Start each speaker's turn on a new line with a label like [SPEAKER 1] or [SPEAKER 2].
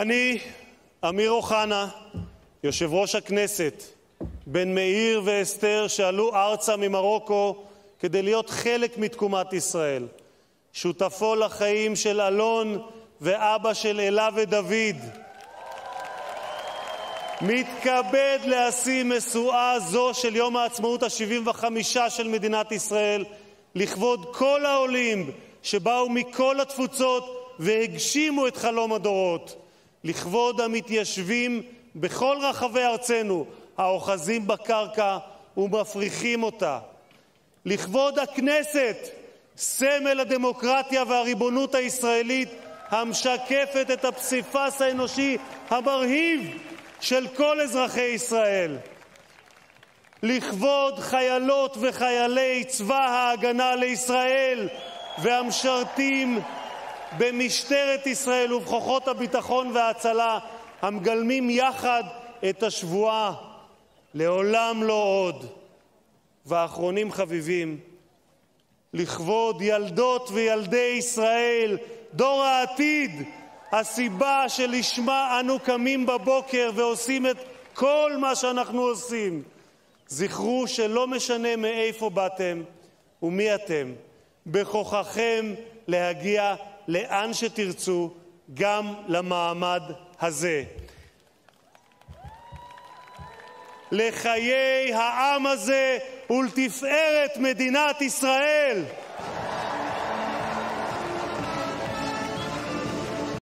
[SPEAKER 1] אני, אמיר אוחנה, יושב ראש הכנסת, בן מאיר ואסתר שעלו ארצה ממרוקו כדי להיות חלק מתקומת ישראל, שותפו לחיים של אלון ואבא של אלה ודוד, מתכבד להשיא משואה זו של יום העצמאות ה-75 של מדינת ישראל לכבוד כל העולים שבאו מכל התפוצות והגשימו את חלום הדורות, לכבוד המתיישבים בכל רחבי ארצנו האוחזים בקרקע ומפריחים אותה, לכבוד הכנסת, סמל הדמוקרטיה והריבונות הישראלית המשקפת את הפסיפס האנושי המרהיב של כל אזרחי ישראל, לכבוד חיילות וחיילי צבא ההגנה לישראל והמשרתים במשטרת ישראל ובכוחות הביטחון וההצלה המגלמים יחד את השבועה לעולם לא עוד. ואחרונים חביבים, לכבוד ילדות וילדי ישראל, דור העתיד, הסיבה שלשמה אנו קמים בבוקר ועושים את כל מה שאנחנו עושים. זכרו שלא משנה מאיפה באתם ומי אתם, בכוחכם להגיע לאן שתרצו, גם למעמד הזה. לחיי העם הזה ולתפארת מדינת ישראל.